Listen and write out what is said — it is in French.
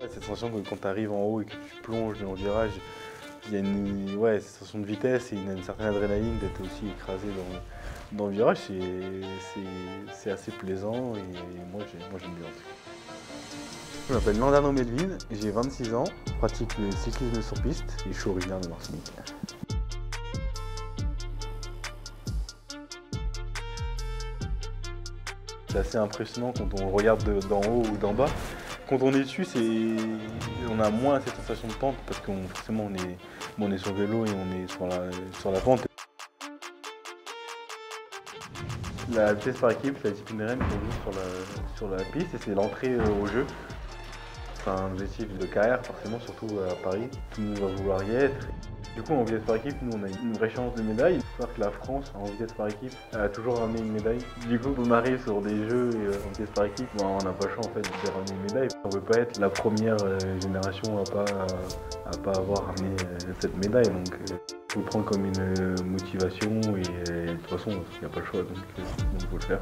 Cette sensation que quand tu arrives en haut et que tu plonges dans le virage, il y a une sensation de vitesse et une, une certaine adrénaline d'être aussi écrasé dans, dans le virage. C'est assez plaisant et moi j'aime bien. Je m'appelle Landano Medvin, j'ai 26 ans, pratique le cyclisme sur piste et je suis originaire de Martinique. C'est assez impressionnant quand on regarde d'en haut ou d'en bas. Quand on est dessus, on a moins cette sensation de pente parce que forcément on est, est sur vélo et on est sur la, pente. La vitesse par équipe, c'est la discipline RM qu'on joue sur la, sur la piste et c'est l'entrée euh, au jeu. C'est un objectif de carrière forcément, surtout à Paris. Tout le monde va vouloir y être. Du coup, en vitesse par équipe, nous, on a une vraie chance de médaille. Il faut que la France, en vitesse par équipe, a toujours ramené une médaille. Du coup, on arrive sur des jeux euh, en vitesse par équipe, on n'a pas le choix en fait, de ramener une médaille. On ne veut pas être la première euh, génération à pas, à pas avoir ramené euh, cette médaille. Donc, il faut le prendre comme une motivation et de toute façon, il n'y a pas le choix, donc il faut le faire.